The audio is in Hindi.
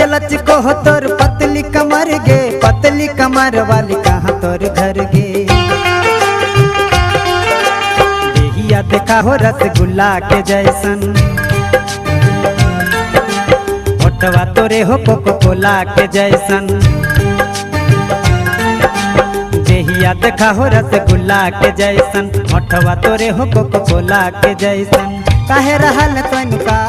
बाटे लचको हो तोर पतली कमर गे, पतली कमर वाली कहा तोर घर गे। देहिया देखा हो रसगुल्ला के जैसन। होटवा तोरे हो कोको कोला के जैसन। देहिया देखा हो रसगुल्ला के जैसन। ओठवा तोरे हो कोको कोला के जैसन। काहे रहल तनिका?